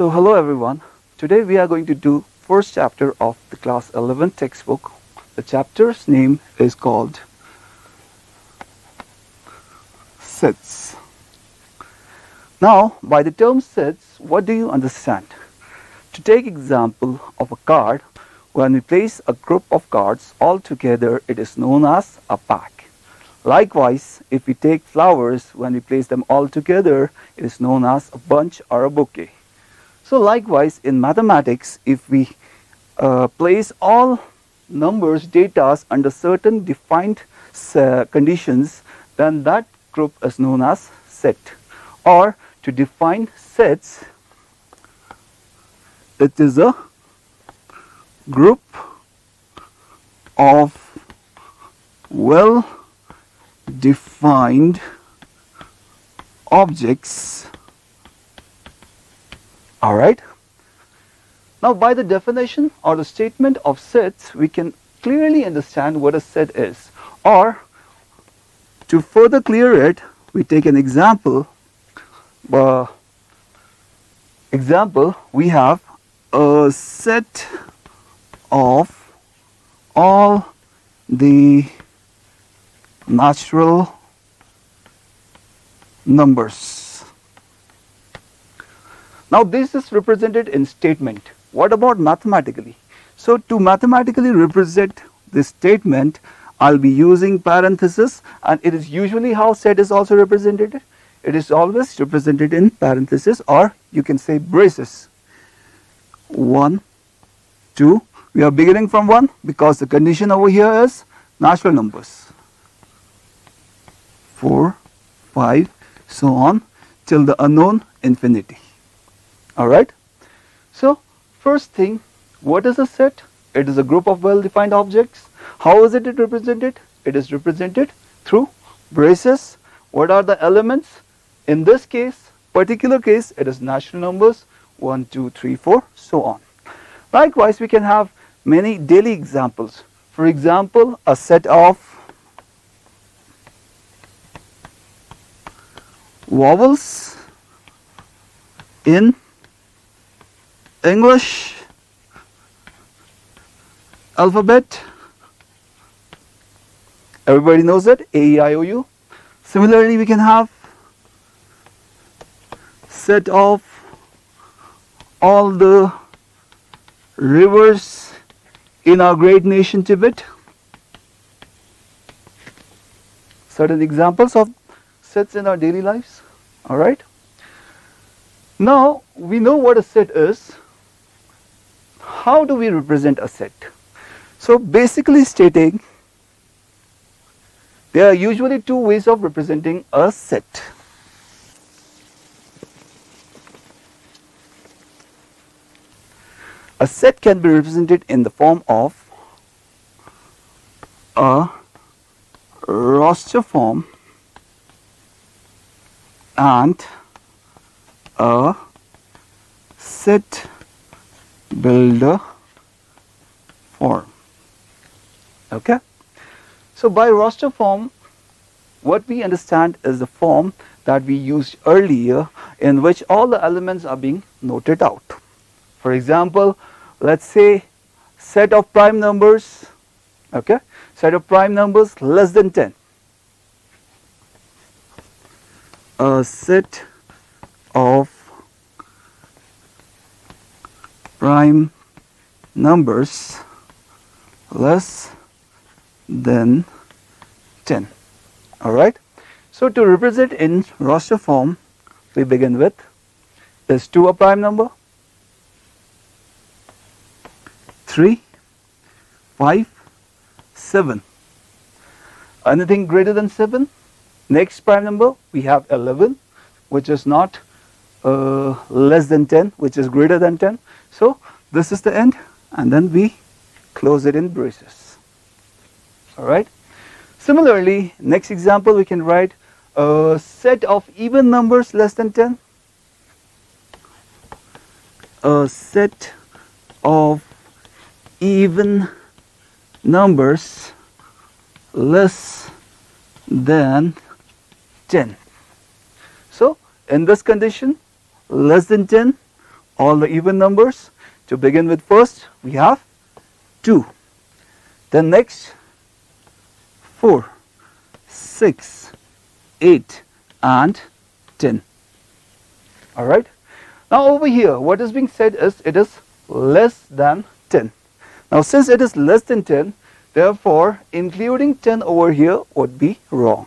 So hello everyone. Today we are going to do first chapter of the class 11 textbook. The chapter's name is called sets. Now by the term sets what do you understand? To take example of a card when we place a group of cards all together it is known as a pack. Likewise if we take flowers when we place them all together it is known as a bunch or a bouquet. So likewise in mathematics if we uh, place all numbers data under certain defined uh, conditions then that group is known as set. Or to define sets it is a group of well defined objects all right. Now by the definition or the statement of sets, we can clearly understand what a set is. Or to further clear it, we take an example. Uh, example, we have a set of all the natural numbers. Now this is represented in statement. What about mathematically? So to mathematically represent this statement, I'll be using parenthesis and it is usually how set is also represented. It is always represented in parenthesis or you can say braces. 1, 2, we are beginning from 1 because the condition over here is natural numbers. 4, 5, so on till the unknown infinity alright. So first thing what is a set? It is a group of well defined objects. How is it represented? It is represented through braces. What are the elements? In this case, particular case, it is natural numbers 1, 2, 3, 4, so on. Likewise, we can have many daily examples. For example, a set of vowels in English? Alphabet? Everybody knows it A E I O U. Similarly we can have set of all the rivers in our great nation Tibet. Certain examples of sets in our daily lives. All right. Now we know what a set is how do we represent a set? So basically stating there are usually two ways of representing a set. A set can be represented in the form of a roster form and a set builder form. Okay? So by roster form what we understand is the form that we used earlier in which all the elements are being noted out. For example let's say set of prime numbers okay? Set of prime numbers less than 10 a set of prime numbers less than 10 alright. So to represent in roster form we begin with is 2 a prime number. 3 5 7 anything greater than 7 next prime number we have 11 which is not uh, less than 10 which is greater than 10 so this is the end and then we close it in braces. Alright. Similarly, next example we can write a set of even numbers less than 10. A set of even numbers less than 10. So in this condition less than 10 all the even numbers. To begin with first, we have 2. Then next, 4, 6, 8 and 10. Alright. Now over here, what is being said is it is less than 10. Now since it is less than 10, therefore including 10 over here would be wrong.